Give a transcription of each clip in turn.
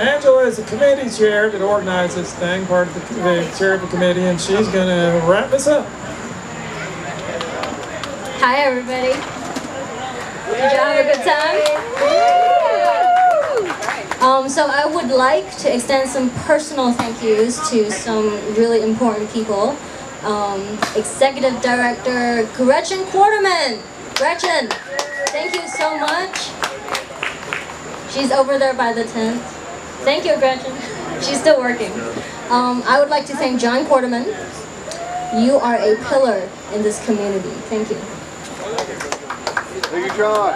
Angela is the committee chair that organized this thing, part of the, the chair of the committee, and she's going to wrap this up. Hi, everybody. Did y'all have a good time? Um, so I would like to extend some personal thank yous to some really important people. Um, Executive Director Gretchen Quarterman. Gretchen, thank you so much. She's over there by the tent. Thank you, Gretchen. She's still working. Um, I would like to thank John Quarterman. You are a pillar in this community. Thank you. Thank you, John.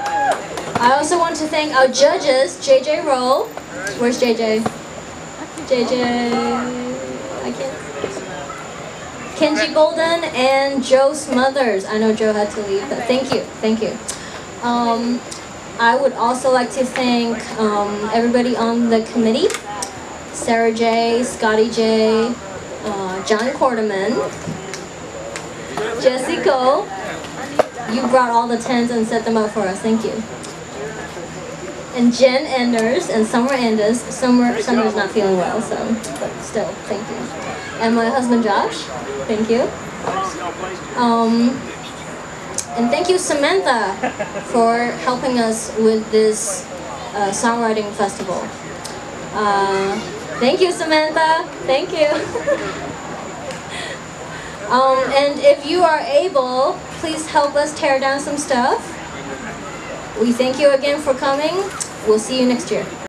I also want to thank our judges, JJ Roll. Where's JJ? JJ, I can't. Kenji Golden and Joe Smothers. I know Joe had to leave, but thank you, thank you. Um, I would also like to thank um, everybody on the committee. Sarah J, Scotty J, uh, John Quarterman, Jesse Cole. You brought all the tents and set them up for us. Thank you. And Jen Enders and Summer Enders. Summer Summer's not feeling well, so but still, thank you. And my husband Josh. Thank you. Um, and thank you Samantha for helping us with this uh, songwriting festival. Uh, thank you Samantha. Thank you. Um, and if you are able, please help us tear down some stuff. We thank you again for coming. We'll see you next year.